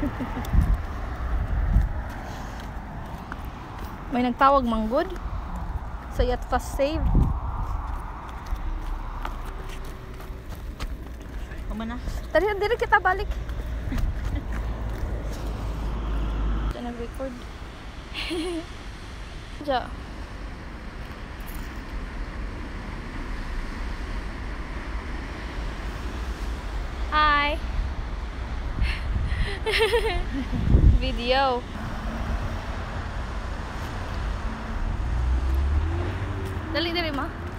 May nagtawag manggod. So yet fast save. Kuma na. Tari, dili kita balik. Diyan nag-record. Diyan. Video. Dali, dali, ma.